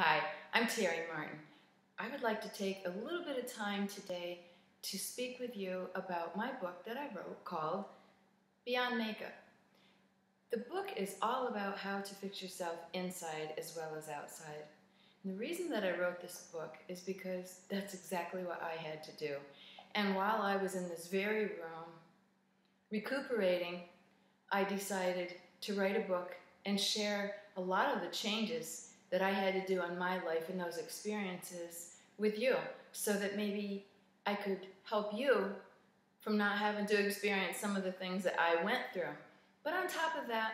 Hi, I'm Terry Martin. I would like to take a little bit of time today to speak with you about my book that I wrote called Beyond Makeup. The book is all about how to fix yourself inside as well as outside. And the reason that I wrote this book is because that's exactly what I had to do. And while I was in this very room recuperating, I decided to write a book and share a lot of the changes that I had to do in my life and those experiences with you so that maybe I could help you from not having to experience some of the things that I went through. But on top of that,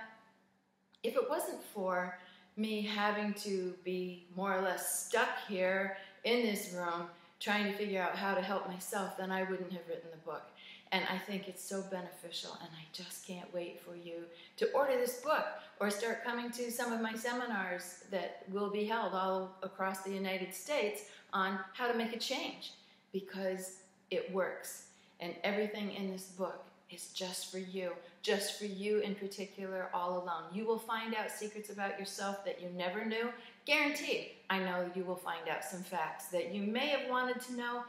if it wasn't for me having to be more or less stuck here in this room trying to figure out how to help myself, then I wouldn't have written the book. And I think it's so beneficial, and I just can't wait for you to order this book or start coming to some of my seminars that will be held all across the United States on how to make a change because it works. And everything in this book is just for you, just for you in particular, all alone. You will find out secrets about yourself that you never knew. Guaranteed, I know you will find out some facts that you may have wanted to know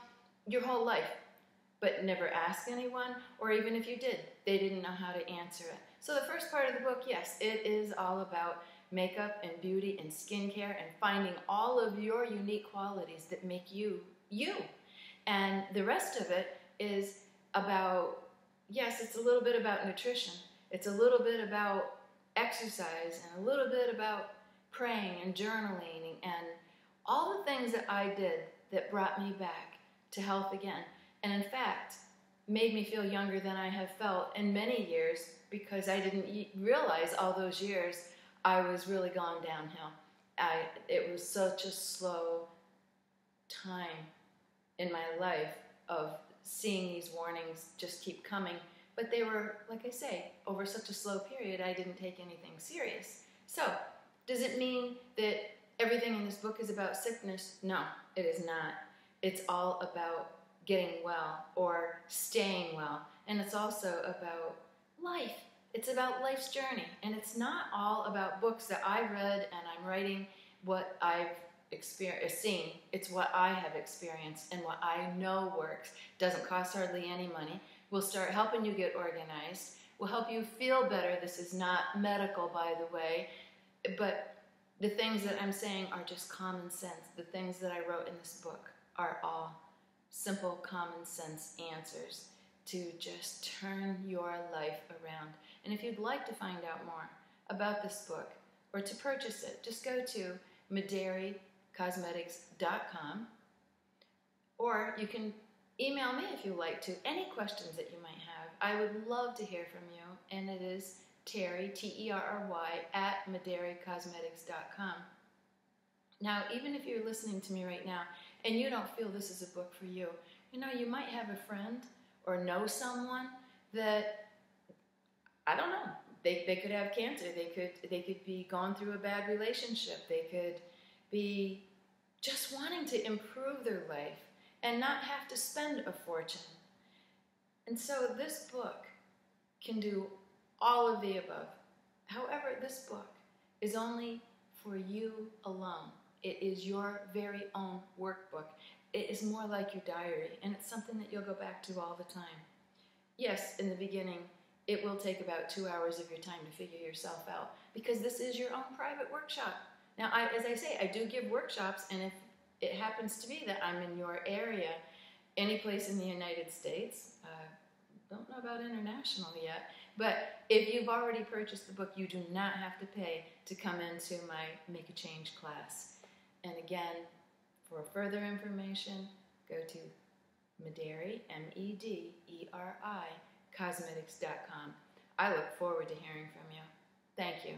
your whole life but never ask anyone, or even if you did, they didn't know how to answer it. So, the first part of the book, yes, it is all about makeup and beauty and skincare and finding all of your unique qualities that make you you. And the rest of it is about, yes, it's a little bit about nutrition, it's a little bit about exercise, and a little bit about praying and journaling and all the things that I did that brought me back to health again and in fact made me feel younger than I have felt in many years because I didn't realize all those years I was really gone downhill. I, it was such a slow time in my life of seeing these warnings just keep coming. But they were, like I say, over such a slow period, I didn't take anything serious. So, does it mean that everything in this book is about sickness? No, it is not. It's all about getting well or staying well. And it's also about life. It's about life's journey. And it's not all about books that I read and I'm writing what I've experienced, uh, seen. It's what I have experienced and what I know works. Doesn't cost hardly any money. We'll start helping you get organized. We'll help you feel better. This is not medical, by the way. But the things that I'm saying are just common sense. The things that I wrote in this book are all simple, common sense answers to just turn your life around. And if you'd like to find out more about this book or to purchase it, just go to MederiCosmetics.com or you can email me if you like to. Any questions that you might have, I would love to hear from you. And it is Terry, T E R R Y, at MederiCosmetics.com. Now, even if you're listening to me right now and you don't feel this is a book for you, you know, you might have a friend or know someone that I don't know. They, they could have cancer. They could they could be gone through a bad relationship. They could be just wanting to improve their life and not have to spend a fortune. And so this book can do all of the above. However, this book is only for you alone. It is your very own workbook. It is more like your diary, and it's something that you'll go back to all the time. Yes, in the beginning, it will take about two hours of your time to figure yourself out because this is your own private workshop. Now, I, as I say, I do give workshops, and if it happens to be that I'm in your area, any place in the United States, uh, don't know about international yet, but if you've already purchased the book, you do not have to pay to come into my Make a Change class. And again, for further information, go to Mederi, M E D E R I, cosmetics.com. I look forward to hearing from you. Thank you.